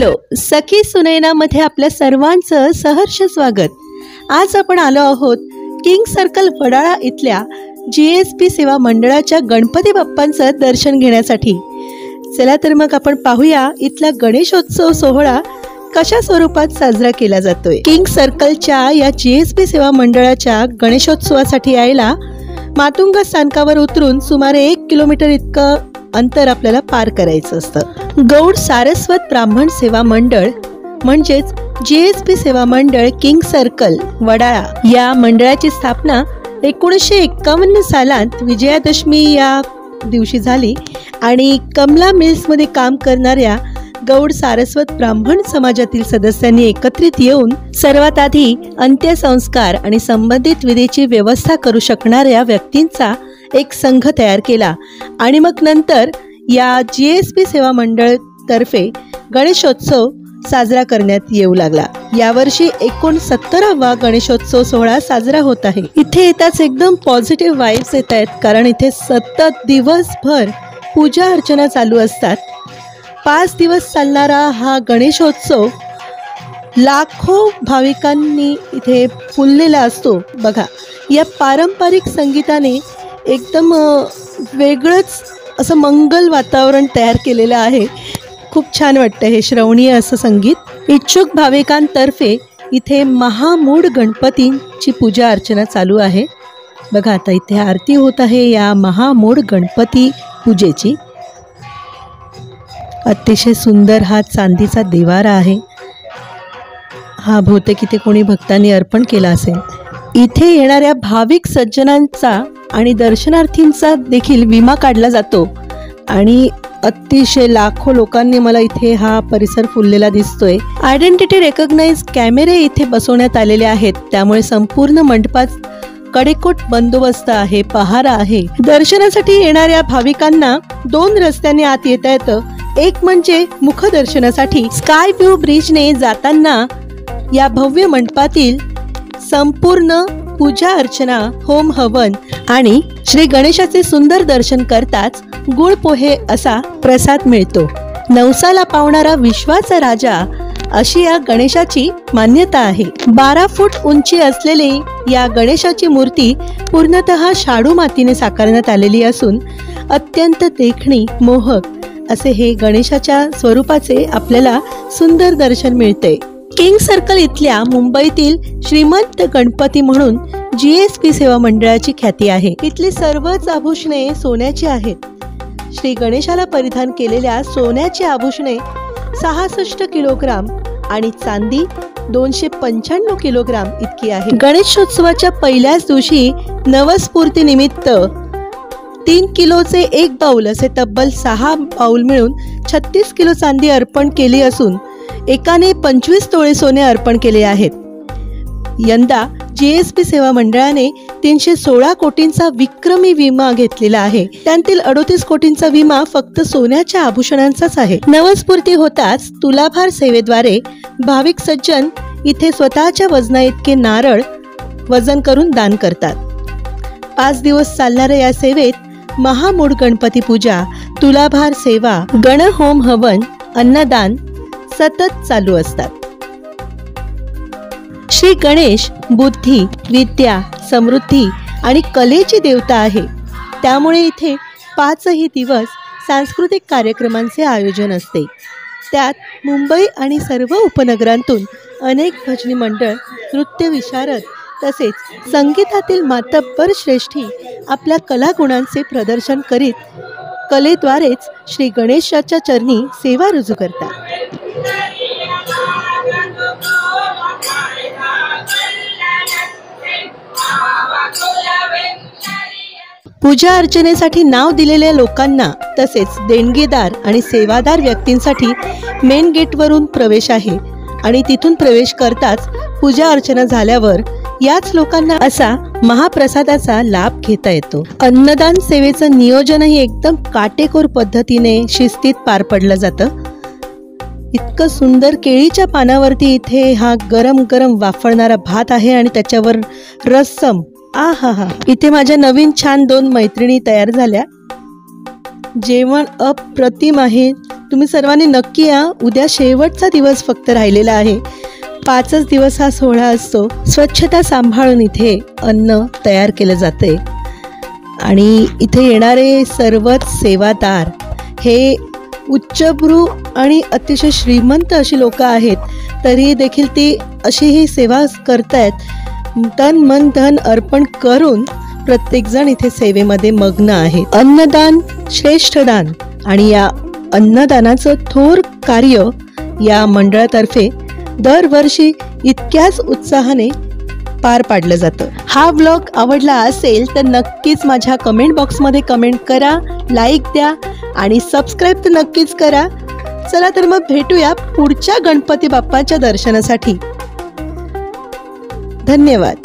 Hello सखी सुनैनामध्ये आपल्या सर्वांचं सहर्ष स्वागत. आज आपण आलो आहोत किंग सर्कल वडाळा इथल्या जी एस पी सेवा मंडळाच्या गणपती बाप्पांचं दर्शन घेण्यासाठी. चला तर मग आपण पाहूया इथला गणेशोत्सव सोहळा कशा स्वरूपात साजरा केला जातोय. किंग सर्कलच्या या जी एस पी सेवा मंडळाच्या गणेशोत्सवासाठी यायला मातुंगा स्थानकावर उतरून सुमारे एक किलोमीटर इतकं अंतर आपल्याला पार करायचं असतं. गौड सारस्वत ब्राह्मण सेवा मंडळ म्हणजेच जी एस पी सेवा मंडळ किंग सर्कल वडाळा. या मंडळाची स्थापना एकोणीसशे एक्कावन्न सालात विजयादशमी या दिवशी झाली आणि कमला मिल्समध्ये काम करणाऱ्या गौड सारस्वत ब्राह्मण समाजातील सदस्यांनी एकत्रित येऊन सर्वात आधी अंत्यसंस्कार आणि संबंधित विधीची व्यवस्था करू शकणाऱ्या व्यक्तींचा एक संघ तयार केला आणि मग नंतर या जी एस पी सेवा मंडळ तर्फे गणेशोत्सव साजरा करण्यात येऊ लागला. यावर्षी एकोणसत्तरावा गणेशोत्सव सोहळा साजरा होत आहे. इथे येताच एकदम पॉझिटिव्ह वाईब्स येत आहेत कारण इथे सतत दिवसभर पूजा अर्चना चालू असतात. पाच दिवस चालणारा हा गणेशोत्सव लाखो भाविकांनी इथे फुललेला असतो. बघा या पारंपरिक संगीताने एकदम वेगळंच असं मंगल वातावरण तयार केलेलं आहे. खूप छान वाटतं हे श्रवणीय असं संगीत. इच्छुक भाविकांतर्फे इथे महामूड गणपतींची पूजा अर्चना चालू आहे. बघा आता इथे आरती होत आहे या महामूड गणपती पूजेची. अतिशय सुंदर हा चांदीचा देवारा आहे. हा बहुतेक इथे कोणी भक्तांनी अर्पण केला असेल. इथे येणाऱ्या भाविक सज्जनांचा आणि दर्शनार्थींचा देखील विमा काढला जातो. आणि अतिशय लाखो लोकांनी मला इथे हा परिसर फुललेला दिसतोय. आयडेंटिटी रेकग्नाइज कॅमेरे इथे बसवण्यात आलेले आहेत. त्यामुळे संपूर्ण मंडपात कडेकोट बंदोबस्त आहे पहारा आहे. दर्शनासाठी येणाऱ्या भाविकांना दोन रस्त्याने आत येता येतं. एक म्हणजे मुखदर्शनासाठी स्काय व्ह्यू ब्रिजने जाताना या भव्य मंडपातील संपूर्ण पूजा अर्चना होम हवन आणि श्री गणेशाचे सुंदर दर्शन करताच गुळ पोहे असा प्रसाद मिळतो. नवसाला पावणारा विश्वाचा राजा अशी या गणेशाची मान्यता आहे. बारा फूट उंची असलेली या गणेशाची मूर्ती पूर्णतः शाडू मातीने साकारण्यात आलेली असून अत्यंत देखणी मोहक असे हे गणेशाच्या स्वरूपाचे आपल्याला सुंदर दर्शन मिळते. किंग सर्कल इथल्या मुंबईतील श्रीमंत गणपती म्हणून जी एस पी सेवा मंडळाची ख्याती आहे. इथली सर्वच आभूषणे सोन्याची आहेत. श्री गणेशाला परिधान केलेल्या सोन्याची आभूषणे सहासष्ट किलोग्राम आणि चांदी दोनशे पंच्याण्णव किलोग्राम इतकी आहे. गणेशोत्सवाच्या पहिल्याच दिवशी नवस्फूर्ती निमित्त तीन किलोचे एक बाऊल असे तब्बल सहा बाऊल मिळून छत्तीस किलो चांदी अर्पण केली असून एकाने पंचवीस तोळे सोने अर्पण केले आहेत. यंदा जी एस पी सेवा मंडळाने तीनशे सोळा कोटींचा विक्रमी विमा घेतलेला आहे. त्यातील अडोतीस कोटींचा विमा फक्त सोन्याच्या आभूषणांचाच आहे. नवस्फूर्ती होताच तुलाभार सेवेद्वारे भाविक सज्जन इथे स्वतःच्या वजना इतके नारळ वजन करून दान करतात. पाच दिवस चालणाऱ्या या सेवेत महामूड गणपती पूजा तुलाभार सेवा गणहोम हवन अन्नदान सतत चालू असतात. श्री गणेश बुद्धी विद्या समृद्धी आणि कलेची देवता आहे. त्यामुळे इथे पाचही दिवस सांस्कृतिक कार्यक्रमांचे आयोजन असते. त्यात मुंबई आणि सर्व उपनगरांतून अनेक भजनी मंडळ नृत्य विशारद तसेच संगीतातील मातब्बर श्रेष्ठी आपल्या कलागुणांचे प्रदर्शन करीत कलेद्वारेच श्री गणेशाच्या चरणी सेवा रुजू करतात. पूजा अर्चनेसाठी नाव दिलेल्या लोकांना तसेच देणगीदार आणि सेवादार व्यक्तींसाठी मेन गेटवरून प्रवेश आहे. आणि तिथून प्रवेश करताच पूजा अर्चना झाल्यावर याच लोकांना असा महाप्रसादाचा लाभ घेता येतो. अन्नदान सेवेचं नियोजनही एकदम काटेकोर पद्धतीने शिस्तीत पार पडलं जातं. इतकं सुंदर केळीच्या पानावरती इथे हा गरम गरम वाफळणारा भात आहे आणि त्याच्यावर रस्सम आ हा हा इथे माझ्या नवीन छान दोन मैत्रिणी तयार झाल्या. जेवण अप्रतिम आहे. तुम्ही सर्वांनी नक्की या. उद्या शेवटचा दिवस फक्त राहिलेला आहे. पाचच दिवस हा सोहळा असतो. स्वच्छता सांभाळून इथे अन्न तयार केलं जाते आणि इथे येणारे सर्वच सेवादार हे उच्चभ्रू आणि अतिशय श्रीमंत अशी लोक आहेत तरी देखील ती अशी ही सेवा करतायत. तन मन धन अर्पण करून प्रत्येकजण इथे सेवेमध्ये मग्न आहे अन्नदान श्रेष्ठ दान आणि या अन्नदानाचं थोर कार्य या मंडळातर्फे दरवर्षी इतक्याच उत्साहाने पार पाडलं जातं. हा ब्लॉग आवडला असेल तर नक्कीच माझ्या कमेंट बॉक्समध्ये कमेंट करा लाईक द्या आणि सबस्क्राईब तर नक्कीच करा. चला तर मग भेटूया पुढच्या गणपती बाप्पाच्या दर्शनासाठी. धन्यवाद.